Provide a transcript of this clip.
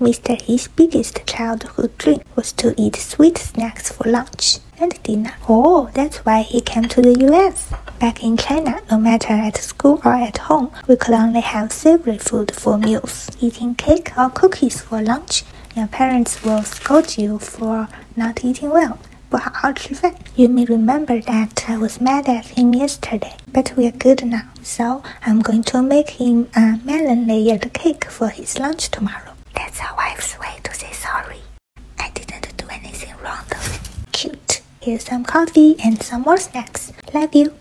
Mr. His biggest childhood dream was to eat sweet snacks for lunch and dinner. Oh, that's why he came to the US. Back in China, no matter at school or at home, we could only have savory food for meals. Eating cake or cookies for lunch, your parents will scold you for not eating well. You may remember that I was mad at him yesterday, but we are good now. So I'm going to make him a melon layered cake for his lunch tomorrow. Here's some coffee and some more snacks. Love you.